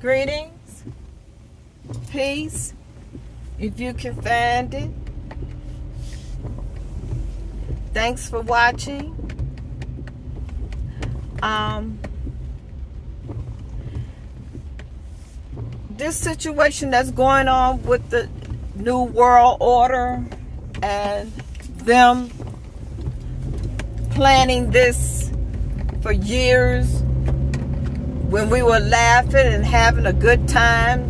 Greetings, peace, if you can find it. Thanks for watching. Um, this situation that's going on with the New World Order and them planning this for years when we were laughing and having a good time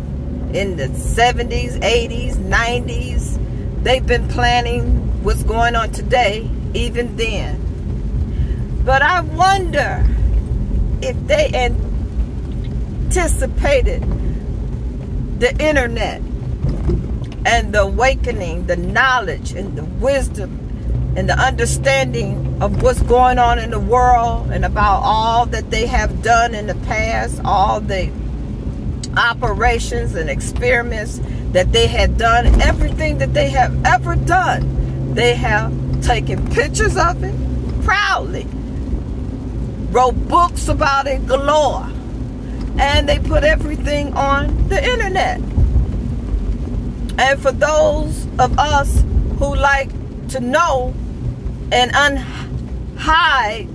in the 70s, 80s, 90s. They've been planning what's going on today, even then. But I wonder if they anticipated the internet and the awakening, the knowledge and the wisdom and the understanding of what's going on in the world and about all that they have done in the past, all the operations and experiments that they had done, everything that they have ever done, they have taken pictures of it proudly, wrote books about it galore, and they put everything on the internet. And for those of us who like to know and unhide,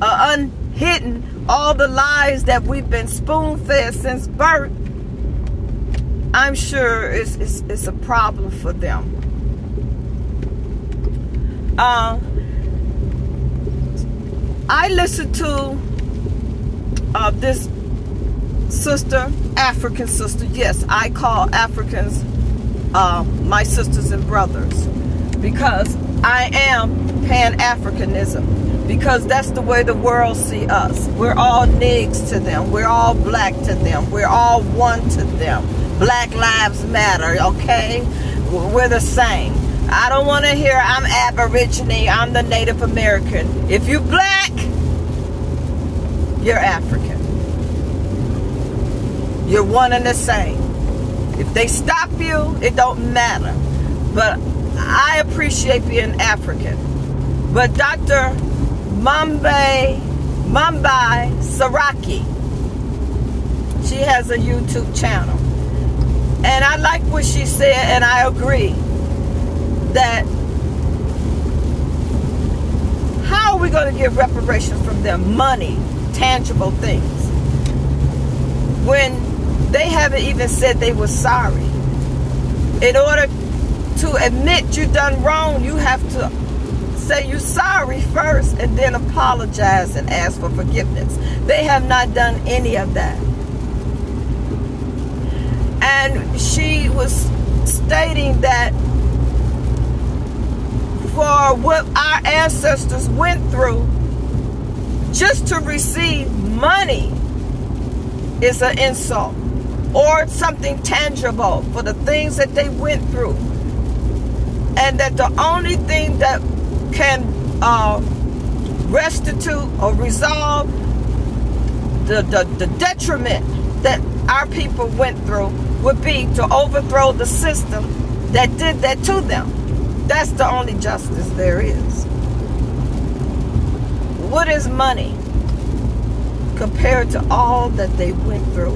uh, unhidden all the lies that we've been spoon-fed since birth, I'm sure it's, it's, it's a problem for them. Uh, I listened to uh, this sister, African sister. Yes, I call Africans uh, my sisters and brothers because I am Pan-Africanism because that's the way the world see us. We're all nigs to them. We're all black to them. We're all one to them. Black lives matter, okay? We're the same. I don't want to hear I'm Aborigine, I'm the Native American. If you're black, you're African. You're one and the same. If they stop you, it don't matter. But I appreciate being African. But Dr. Mambe, Mumbi Seraki, she has a YouTube channel. And I like what she said, and I agree that how are we going to get reparations from them? Money, tangible things. When they haven't even said they were sorry. In order to admit you've done wrong, you have to say you're sorry first and then apologize and ask for forgiveness. They have not done any of that. And she was stating that for what our ancestors went through, just to receive money is an insult or something tangible for the things that they went through. And that the only thing that can uh, restitute or resolve the, the, the detriment that our people went through would be to overthrow the system that did that to them. That's the only justice there is. What is money compared to all that they went through?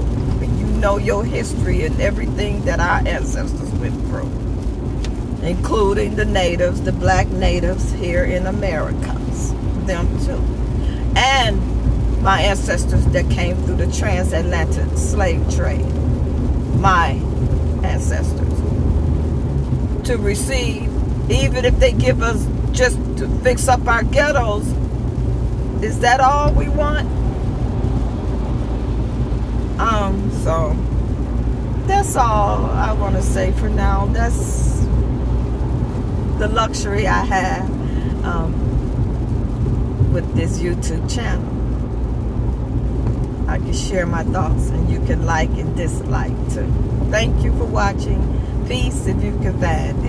You know your history and everything that our ancestors went through, including the natives, the black natives here in America, them too. And my ancestors that came through the transatlantic slave trade, my ancestors. To receive even if they give us just to fix up our ghettos, is that all we want? Um, so that's all I want to say for now. That's the luxury I have um, with this YouTube channel. I can share my thoughts and you can like and dislike too. Thank you for watching. Peace if you can find